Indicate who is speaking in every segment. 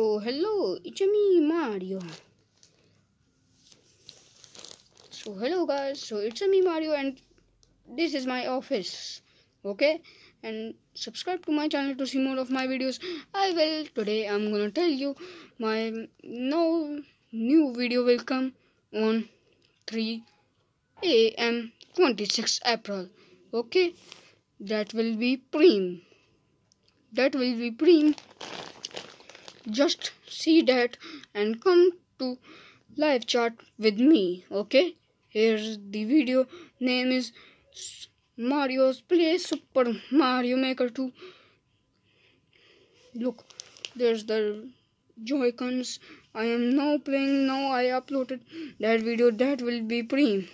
Speaker 1: it's me Mario. So hello guys, so it's me Mario and this is my office. Okay, and subscribe to my channel to see more of my videos. I will today I'm gonna tell you my no new video will come on 3 a.m. 26 April. Okay, that will be Preem. That will be Preem just see that and come to live chat with me okay? Here's the video. Name is mario's play super mario maker 2 look there's the joy cons i am now playing. Now i uploaded that video. That will be preem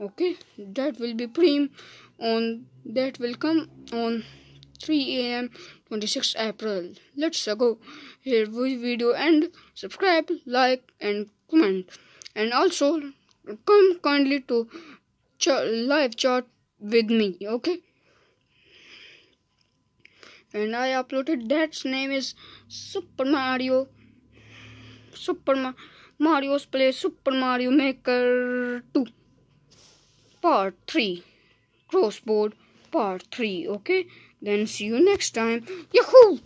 Speaker 1: okay? That will be preem on that will come on 3 a.m. 26 April. Let's uh, go here video and subscribe, like and comment. And also come kindly to ch live chat with me, okay? And I uploaded that's name is Super Mario Super Ma Mario's Play Super Mario Maker 2 Part 3 Crossboard Part 3 okay then see you next time. Yahoo!